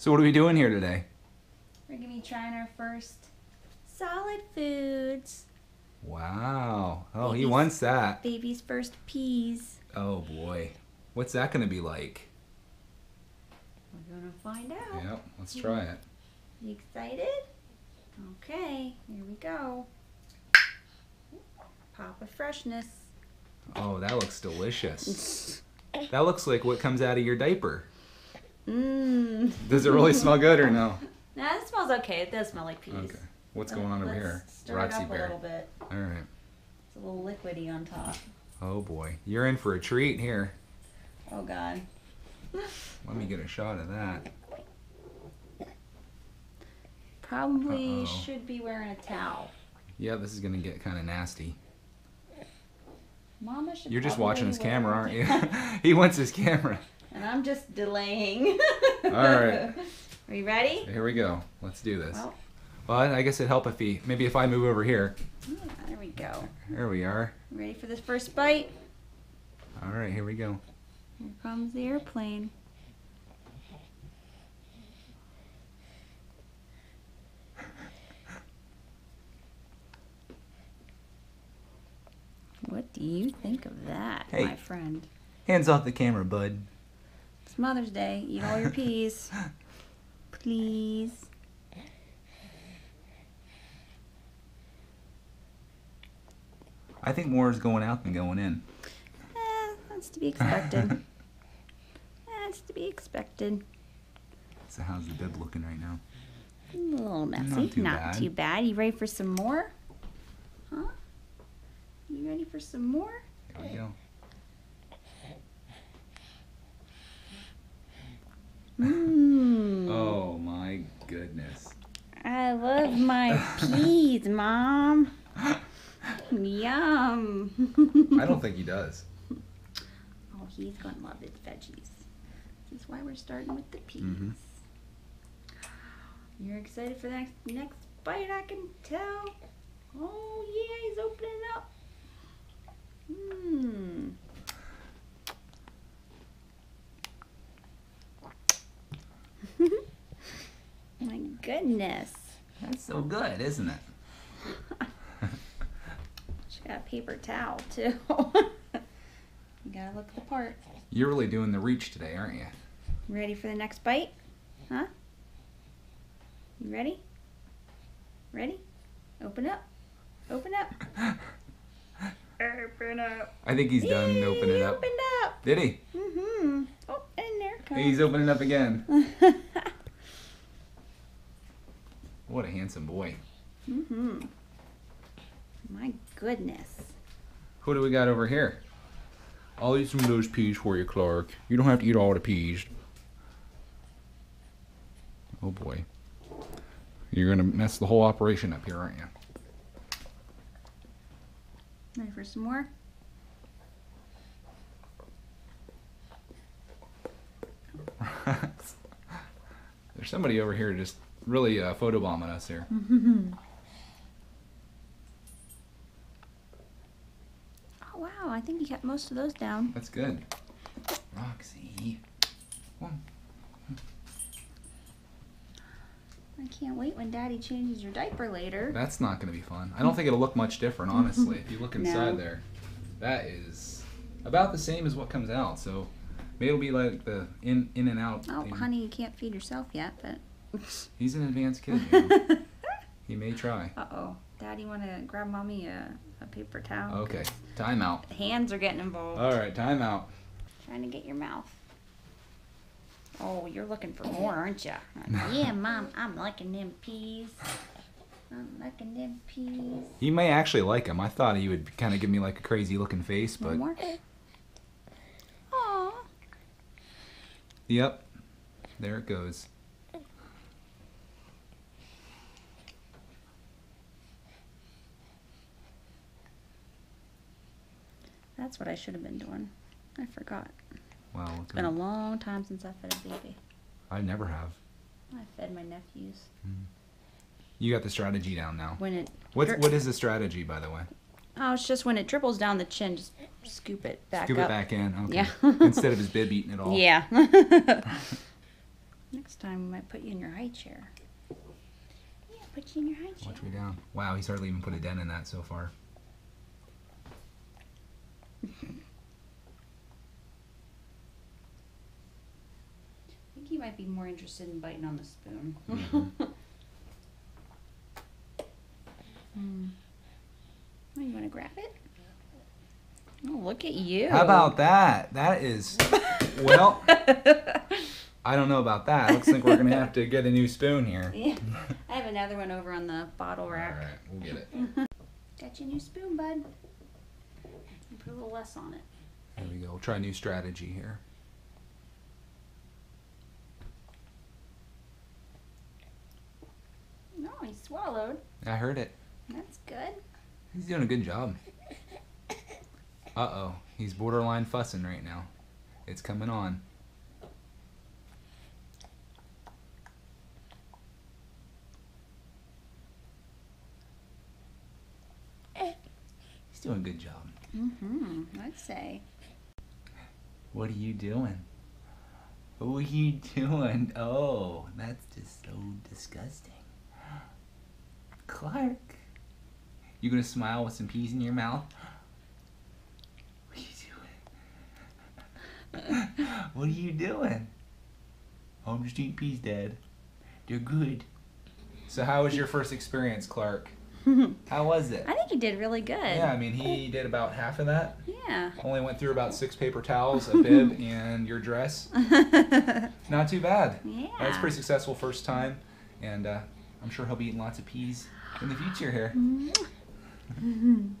So what are we doing here today? We're gonna be trying our first solid foods. Wow. Oh, he wants that. Baby's first peas. Oh boy. What's that gonna be like? We're gonna find out. Yep, let's try it. You excited? Okay, here we go. Pop of freshness. Oh, that looks delicious. That looks like what comes out of your diaper. Mmm. Does it really smell good or no? Nah, it smells okay. It does smell like peas. Okay. What's going on over here? Stir Roxy it up a Bear. little bit. All right. It's a little liquidy on top. Oh boy. You're in for a treat here. Oh god. Let me get a shot of that. Probably Uh-oh. should be wearing a towel. Yeah, this is gonna get kind of nasty. Mama should. You're just watching his camera, aren't you? he wants his camera. And I'm just delaying. All right. Are you ready? Here we go. Let's do this. Well, Well, I guess it'd help if he maybe if I move over here. yeah, there we go. There we are. Ready for this first bite? All right, here we go. Here comes the airplane. What do you think of that, Hey. my friend? Hands off the camera, bud. It's Mother's Day. Eat all your peas. Please. I think more is going out than going in. Eh, that's to be expected. that's to be expected. So how's the bib looking right now? A little messy. too Not bad. too bad. You ready for some more? Huh? You ready for some more? Here we go. Mmm. Oh my goodness. I love peas, Mom. Yum. I don't think he does. Oh, he's going to love his veggies. This is why we're starting with the peas. Mhm. You're excited for the next, next bite, I can tell. Oh, yeah, he's opening up. Mmm. My goodness. So good, isn't it? She got a paper towel, too. you gotta look at the part. You're really doing the reach today, aren't you? Ready for the next bite? Huh? You ready? Ready? Open up. Open up. Open up. I think he's done opening he up. Opened up. Did he? Mm-hmm. Oh, and there it comes. He's opening up again. What a handsome boy. mm-hmm. My goodness. Who do we got over here? I'll eat some of those peas for you, Clark. You don't have to eat all the peas. Oh boy. You're gonna mess the whole operation up here, aren't you? Ready for some more? There's somebody over here just really uh, photobombing us here. Oh, wow. I think you got most of those down. That's good. Roxy. I can't wait when Daddy changes your diaper later. That's not gonna be fun. I don't think it'll look much different, honestly. if you look inside No. there, that is about the same as what comes out. So maybe it'll be like the in in and out. Oh, thing. honey, you can't feed yourself yet, but. He's an advanced kid. You know? he may try. Uh oh. Daddy, want to grab mommy a, a paper towel? Okay, timeout. Hands are getting involved. All right, timeout. Trying to get your mouth. Oh, you're looking for more, aren't you? yeah, Mom, I'm liking them peas. I'm liking them peas. He may actually like him. I thought he would kind of give me like a crazy looking face, One but more. Aw. yep, there it goes. That's what I should have been doing. I forgot. Wow, look It's been a long time since I fed a baby. I never have. I fed my nephews. Hmm. You got the strategy down now. When it What what is the strategy, by the way? oh, it's just when it dribbles down the chin, just scoop it back Scoop up. it back in. Okay. Yeah. Instead of his bib eating it all. Yeah. Next time, we might put you in your high chair. Yeah, put you in your high chair. Watch me down. Wow, he's hardly even put a dent in that so far. I think he might be more interested in biting on the spoon. Mm-hmm. Oh, you want to grab it? Oh, look at you. How about that? That is, well, I don't know about that. Looks like we're gonna have to get a new spoon here. yeah. I have another one over on the bottle rack. right, we'll get it. Got your new spoon, bud. Put a little less on it. There we go. We'll try a new strategy here. No, he swallowed. I heard it. That's good. He's doing a good job. Uh oh, he's borderline fussing right now. It's coming on. He's doing a good job. Mm-hmm. I'd say. What are you doing? What are you doing? Oh, that's just so disgusting. Clark, you gonna smile with some peas in your mouth? What are you doing? what are you doing? Oh, I'm just eating peas, Dad. They're good. So, how was your first experience, Clark? How was it? I think he did really good. Yeah, I mean, he did about half of that. Yeah. Only went through about six paper towels, a bib, and your dress. Not too bad. yeah. That's pretty successful first time, and uh, I'm sure he'll be eating lots of peas in the future here. Mhm.